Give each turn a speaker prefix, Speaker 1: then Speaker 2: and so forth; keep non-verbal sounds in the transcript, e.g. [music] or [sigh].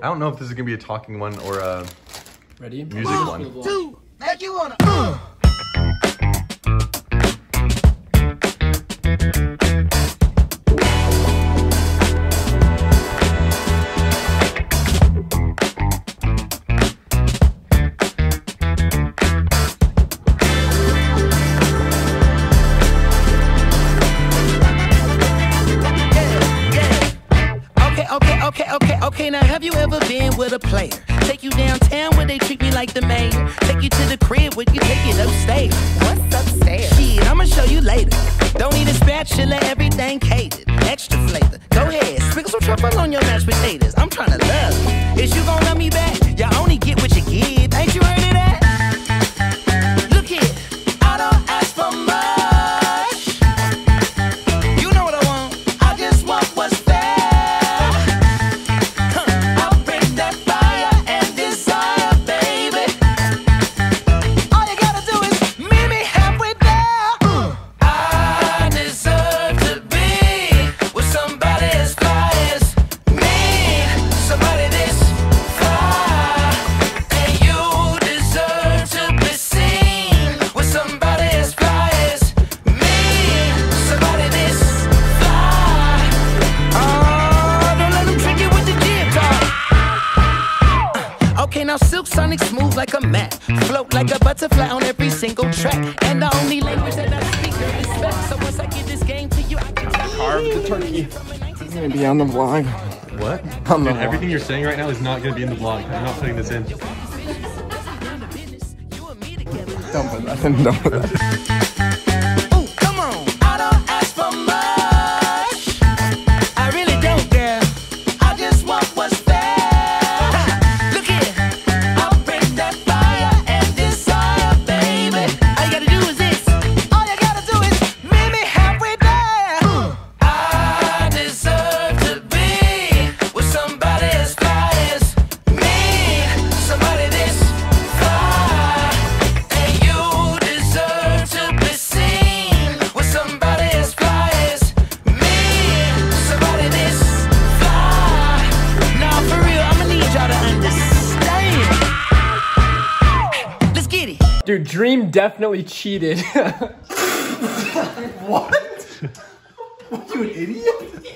Speaker 1: I don't know if this is gonna be a talking one or a
Speaker 2: Ready?
Speaker 1: music one.
Speaker 3: Two, like you wanna. Uh.
Speaker 4: Okay. Now, have you ever been with a player? Take you downtown where they treat me like the mayor. Take you to the crib where you take it upstairs. What's upstairs? Shit, I'ma show you later. Don't need a spatula, everything catered. Extra flavor. Go ahead, sprinkle some truffle on your mashed potatoes. I'm trying to love you. Is you gonna love me back? Okay, now Silk Sonic smooth like a mat. Float like a butterfly on every single track. And the only language that I speak is respect. So once I give this game to you, I can
Speaker 2: Carve the turkey. It's gonna be on the vlog.
Speaker 1: What?
Speaker 2: On the
Speaker 1: Dude,
Speaker 2: vlog.
Speaker 1: everything you're saying right now is not gonna be in the vlog. I'm not putting this in.
Speaker 2: Don't put that in. Don't put that Dude, Dream definitely cheated. [laughs] What? [laughs]
Speaker 1: What, you an idiot?